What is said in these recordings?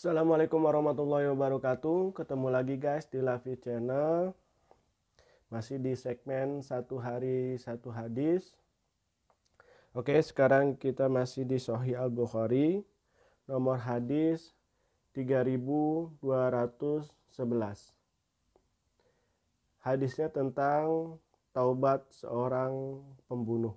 Assalamualaikum warahmatullahi wabarakatuh. Ketemu lagi guys di Lavi Channel. Masih di segmen satu hari satu hadis. Oke, sekarang kita masih di Sahih Al-Bukhari. Nomor hadis 3211. Hadisnya tentang taubat seorang pembunuh.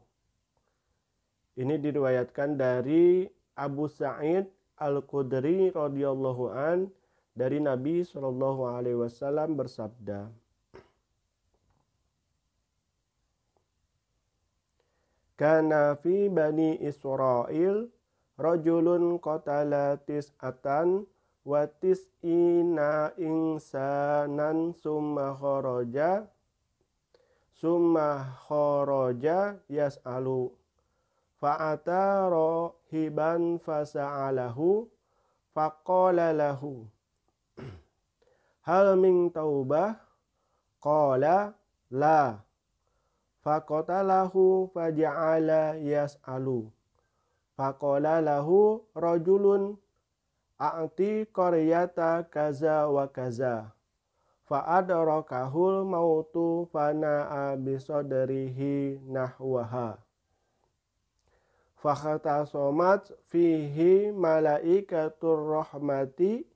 Ini diriwayatkan dari Abu Sa'id Al-Khudri radhiyallahu an dari Nabi Shallallahu alaihi wasallam bersabda Kana fi bani Israel rajulun qatala tis'atan wa tis'ina insanan summa kharaja summa kharaja yas'alu fa'ata rohiban fasa'alahu faqala lahu hal min taubah? Qala la. Faqatalahu faja'ala yas'alu. Faqala lahu rajulun a'ti qaryata kaza wa kaza. Fa'adrakahul mautu fana'a bisadrihi nahwaha somat fihi malaikatur rahmati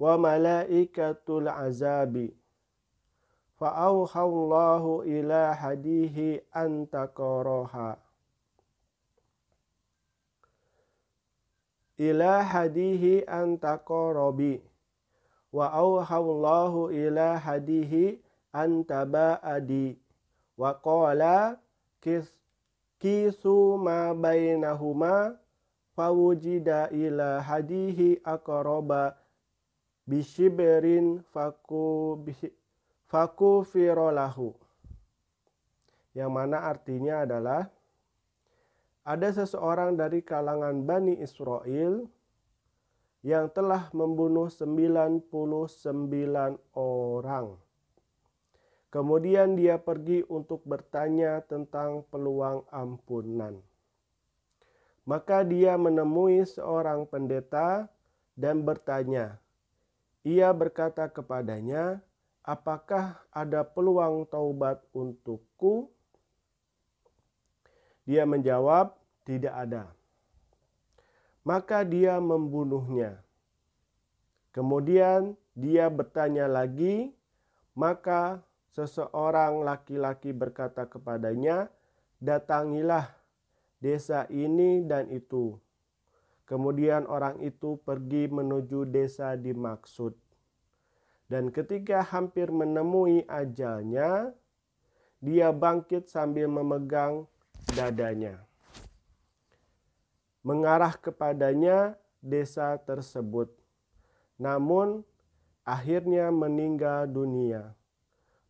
wa malaikatul azabi. Fa'auhallahu ila hadihi antakoroha. Ila hadihi antakorobi. Wa auhallahu ila hadihi antaba'adi. Wa qala kis kisu ma bainahuma fawujida ila hadihi akoroba bishiberin faku faku firolahu yang mana artinya adalah ada seseorang dari kalangan Bani Israel yang telah membunuh 99 orang. Kemudian dia pergi untuk bertanya tentang peluang ampunan. Maka dia menemui seorang pendeta dan bertanya. Ia berkata kepadanya, "Apakah ada peluang taubat untukku?" Dia menjawab, "Tidak ada." Maka dia membunuhnya. Kemudian dia bertanya lagi, maka seseorang laki-laki berkata kepadanya, "Datangilah desa ini dan itu." Kemudian orang itu pergi menuju desa dimaksud. Dan ketika hampir menemui ajalnya, dia bangkit sambil memegang dadanya. Mengarah kepadanya desa tersebut. Namun akhirnya meninggal dunia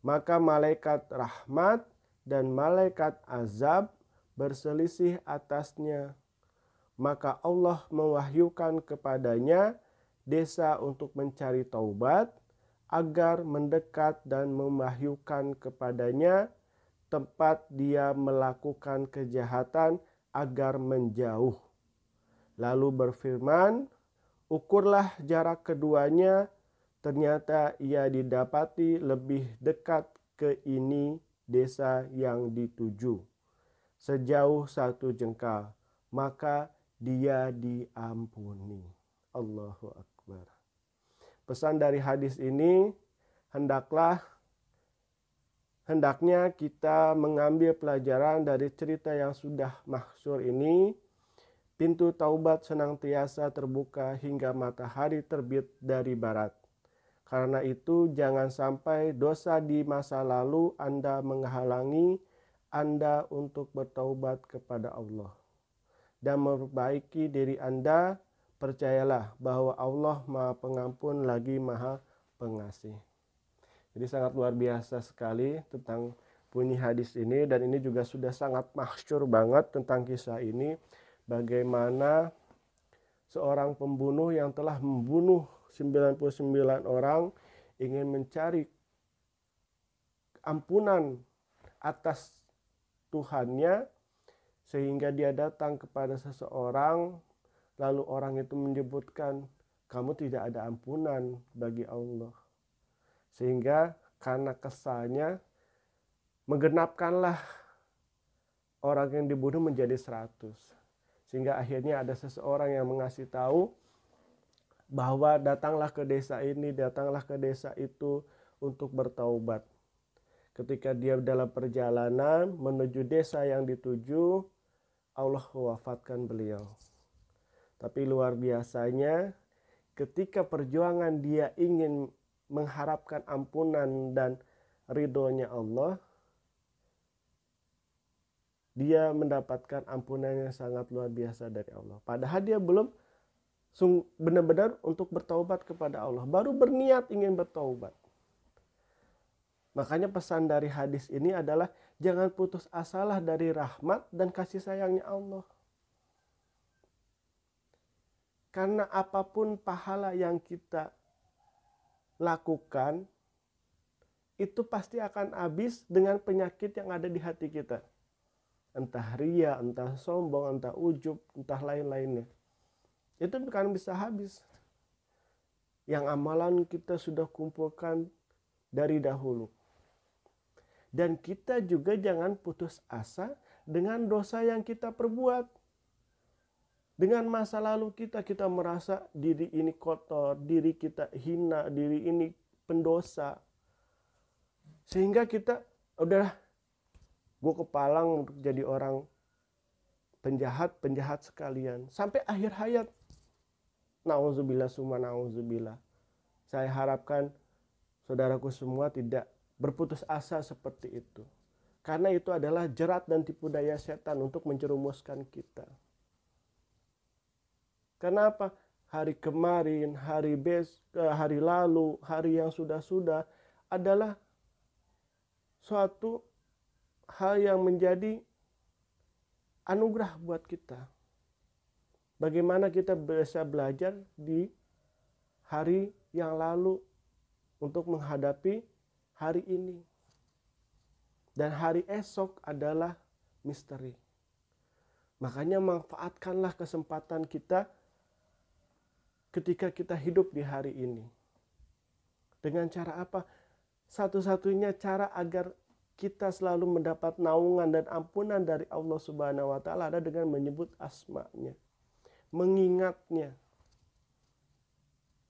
maka malaikat rahmat dan malaikat azab berselisih atasnya. Maka Allah mewahyukan kepadanya desa untuk mencari taubat agar mendekat dan mewahyukan kepadanya tempat dia melakukan kejahatan agar menjauh. Lalu berfirman, ukurlah jarak keduanya ternyata ia didapati lebih dekat ke ini desa yang dituju. Sejauh satu jengkal, maka dia diampuni. Allahu Akbar. Pesan dari hadis ini, hendaklah hendaknya kita mengambil pelajaran dari cerita yang sudah mahsur ini. Pintu taubat senantiasa terbuka hingga matahari terbit dari barat. Karena itu, jangan sampai dosa di masa lalu Anda menghalangi Anda untuk bertaubat kepada Allah dan memperbaiki diri Anda. Percayalah bahwa Allah Maha Pengampun lagi Maha Pengasih. Jadi sangat luar biasa sekali tentang bunyi hadis ini dan ini juga sudah sangat mahsyur banget tentang kisah ini bagaimana seorang pembunuh yang telah membunuh 99 orang ingin mencari ampunan atas Tuhannya sehingga dia datang kepada seseorang lalu orang itu menyebutkan kamu tidak ada ampunan bagi Allah. Sehingga karena kesalnya menggenapkanlah orang yang dibunuh menjadi seratus. Sehingga akhirnya ada seseorang yang mengasih tahu bahwa datanglah ke desa ini, datanglah ke desa itu untuk bertaubat. Ketika dia dalam perjalanan menuju desa yang dituju, Allah wafatkan beliau. Tapi luar biasanya ketika perjuangan dia ingin mengharapkan ampunan dan ridhonya Allah, dia mendapatkan ampunan yang sangat luar biasa dari Allah. Padahal dia belum benar-benar untuk bertaubat kepada Allah, baru berniat ingin bertaubat. Makanya pesan dari hadis ini adalah jangan putus asalah dari rahmat dan kasih sayangnya Allah. Karena apa pun pahala yang kita lakukan, itu pasti akan habis dengan penyakit yang ada di hati kita. Entah ria, entah sombong, entah ujub, entah lain-lainnya. Itu bukan bisa habis. Yang amalan kita sudah kumpulkan dari dahulu. Dan kita juga jangan putus asa dengan dosa yang kita perbuat. Dengan masa lalu kita, kita merasa diri ini kotor, diri kita hina, diri ini pendosa. Sehingga kita, udah gue kepalang untuk jadi orang penjahat, penjahat sekalian. Sampai akhir hayat. Nauzubillah summa nauzubillah. Saya harapkan saudaraku semua tidak berputus asa seperti itu. Karena itu adalah jerat dan tipu daya setan untuk menjerumuskan kita. Kenapa? Hari kemarin, hari bes, hari lalu, hari yang sudah-sudah adalah suatu hal yang menjadi anugerah buat kita. Bagaimana kita bisa belajar di hari yang lalu untuk menghadapi hari ini. Dan hari esok adalah misteri. Makanya manfaatkanlah kesempatan kita ketika kita hidup di hari ini. Dengan cara apa? Satu-satunya cara agar kita selalu mendapat naungan dan ampunan dari Allah Subhanahu wa taala ada dengan menyebut asmanya. Mengingatnya.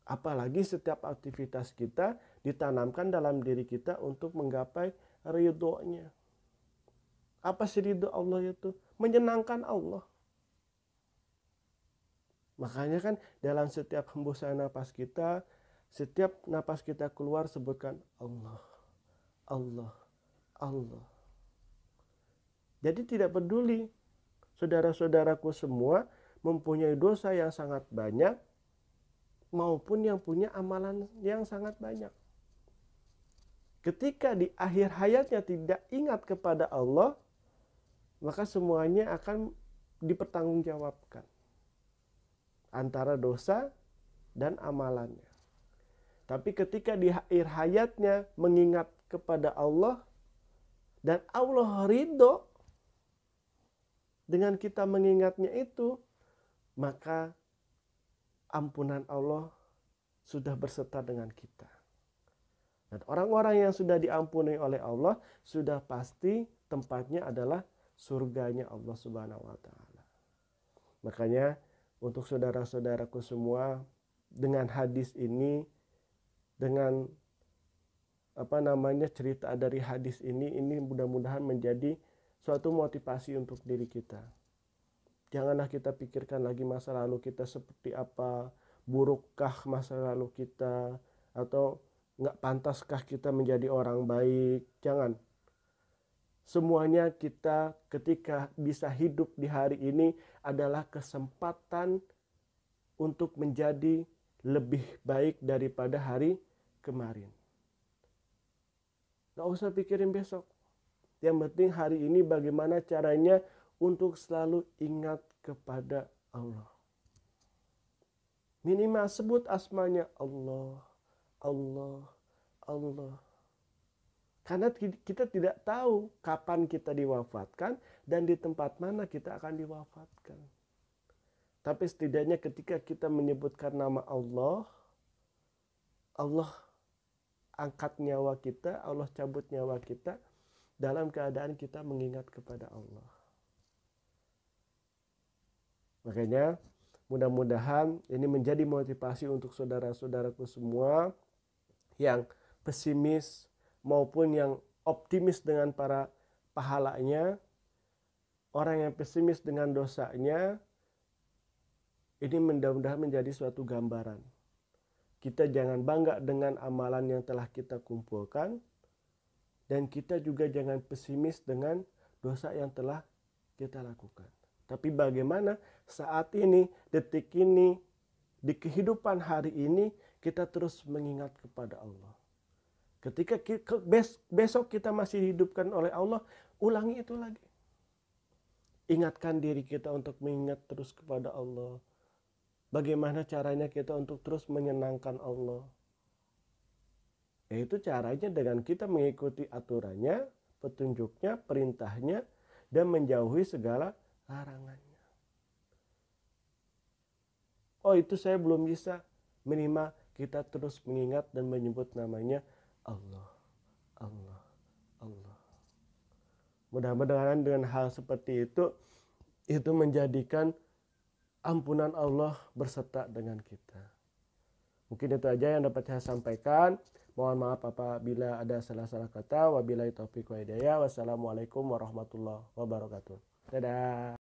Apalagi setiap aktivitas kita ditanamkan dalam diri kita untuk menggapai ridhonya. Apa sih ridho Allah itu? Menyenangkan Allah. Makanya kan dalam setiap hembusan napas kita, setiap napas kita keluar sebutkan Allah, Allah, Allah. Jadi tidak peduli saudara-saudaraku semua mempunyai dosa yang sangat banyak maupun yang punya amalan yang sangat banyak. Ketika di akhir hayatnya tidak ingat kepada Allah, maka semuanya akan dipertanggungjawabkan antara dosa dan amalannya. Tapi ketika di akhir hayatnya mengingat kepada Allah dan Allah ridho dengan kita mengingatnya itu, maka ampunan Allah sudah berserta dengan kita. Dan orang-orang yang sudah diampuni oleh Allah sudah pasti tempatnya adalah surganya Allah Subhanahu wa taala. Makanya untuk saudara-saudaraku semua dengan hadis ini dengan apa namanya cerita dari hadis ini ini mudah-mudahan menjadi suatu motivasi untuk diri kita. Janganlah kita pikirkan lagi masa lalu kita seperti apa, burukkah masa lalu kita atau nggak pantaskah kita menjadi orang baik. Jangan semuanya kita ketika bisa hidup di hari ini adalah kesempatan untuk menjadi lebih baik daripada hari kemarin. Gak usah pikirin besok. Yang penting hari ini bagaimana caranya untuk selalu ingat kepada Allah. Minimal sebut asmanya Allah, Allah, Allah. Karena kita tidak tahu kapan kita diwafatkan dan di tempat mana kita akan diwafatkan. Tapi setidaknya ketika kita menyebutkan nama Allah, Allah angkat nyawa kita, Allah cabut nyawa kita dalam keadaan kita mengingat kepada Allah. Makanya mudah-mudahan ini menjadi motivasi untuk saudara-saudaraku semua yang pesimis maupun yang optimis dengan para pahalanya, orang yang pesimis dengan dosanya, ini mudah-mudahan menjadi suatu gambaran. Kita jangan bangga dengan amalan yang telah kita kumpulkan, dan kita juga jangan pesimis dengan dosa yang telah kita lakukan. Tapi bagaimana saat ini, detik ini, di kehidupan hari ini, kita terus mengingat kepada Allah. Ketika besok kita masih hidupkan oleh Allah, ulangi itu lagi. Ingatkan diri kita untuk mengingat terus kepada Allah. Bagaimana caranya kita untuk terus menyenangkan Allah? Yaitu caranya dengan kita mengikuti aturannya, petunjuknya, perintahnya, dan menjauhi segala larangannya. Oh itu saya belum bisa minimal kita terus mengingat dan menyebut namanya Allah, Allah, Allah. Mudah-mudahan dengan hal seperti itu, itu menjadikan ampunan Allah berserta dengan kita. Mungkin itu aja yang dapat saya sampaikan. Mohon maaf apabila ada salah-salah kata. Wabillahi taufiq wa hidayah. Wassalamualaikum warahmatullahi wabarakatuh. Dadah.